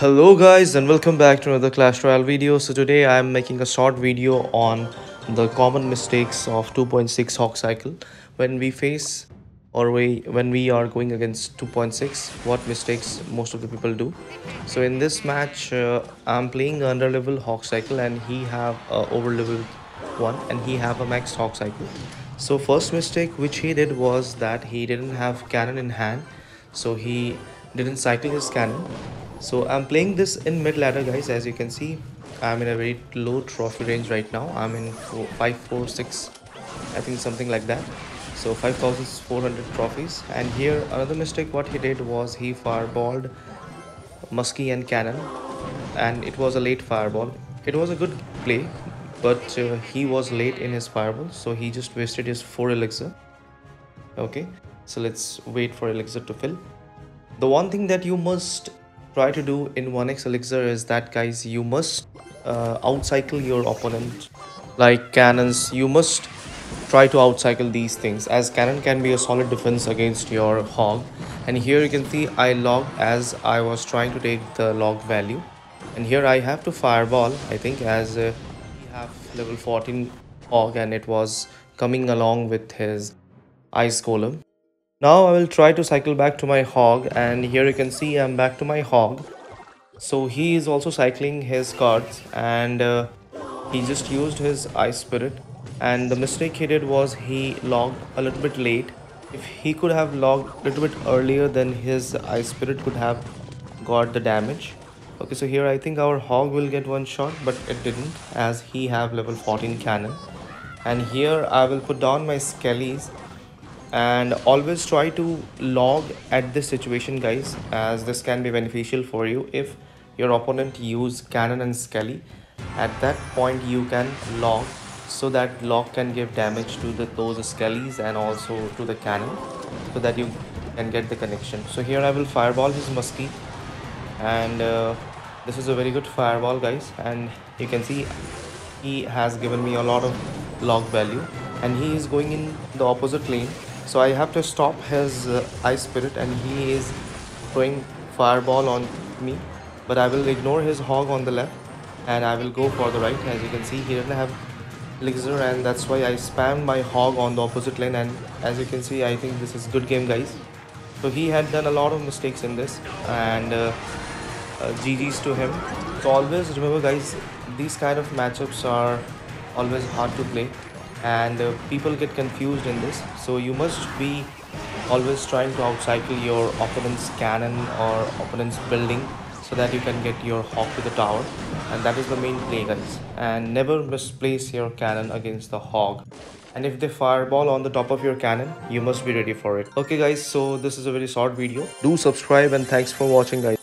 Hello guys and welcome back to another Clash Royale video. So today I am making a short video on the common mistakes of 2.6 Hog Cycle. When we face or we, when we are going against 2.6, what mistakes most of the people do. So in this match, uh, I'm playing under level Hog Cycle and he have a over level one and he have a max Hog Cycle. So first mistake which he did was that he didn't have cannon in hand. So he didn't cycle his cannon so i'm playing this in mid ladder guys. As you can see i'm in a very low trophy range right now. I'm in 546 i think something like that. So 5400 trophies. And here another mistake what he did was he fireballed muskie and cannon. And it was a late fireball. It was a good play but uh, he was late in his fireball so he just wasted his 4 elixir. Okay? So let's wait for elixir to fill. The one thing that you must try to do in 1x elixir is that guys you must uh, outcycle your opponent. Like cannons you must try to outcycle these things as cannon can be a solid defense against your hog. And here you can see I logged as I was trying to take the log value. And here I have to fireball I think as uh, we have level 14 hog and it was coming along with his ice golem now I will try to cycle back to my hog and here you can see I'm back to my hog. So he is also cycling his cards and uh, he just used his ice spirit and the mistake he did was he logged a little bit late. If he could have logged a little bit earlier then his ice spirit could have got the damage. Okay so here I think our hog will get one shot but it didn't as he have level 14 cannon. And here I will put down my skellies and always try to log at this situation guys as this can be beneficial for you if your opponent use cannon and skelly. At that point you can log so that log can give damage to the those skellies and also to the cannon so that you can get the connection. So here i will fireball his muskie. And uh, this is a very good fireball guys. And you can see he has given me a lot of log value. And he is going in the opposite lane so I have to stop his uh, ice spirit and he is throwing fireball on me. But I will ignore his hog on the left and I will go for the right. As you can see he doesn't have elixir and that's why I spammed my hog on the opposite lane. And as you can see I think this is good game guys. So he had done a lot of mistakes in this and uh, uh, GG's to him. So always remember guys these kind of matchups are always hard to play and uh, people get confused in this. So you must be always trying to outcycle your opponent's cannon or opponent's building so that you can get your hog to the tower. And that is the main play guys. And never misplace your cannon against the hog and if they fireball on the top of your cannon you must be ready for it. Okay guys so this is a very short video. Do subscribe and thanks for watching guys